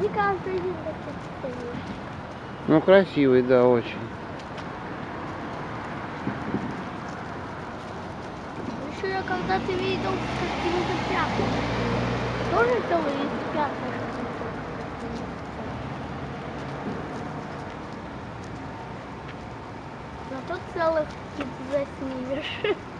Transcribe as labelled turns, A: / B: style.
A: Не каждый день таких стоит.
B: Ну, красивый, да, очень.
A: Еще я когда-то видел какие-то пятна. Тоже целые пятна. Зато целых кит заснимешь.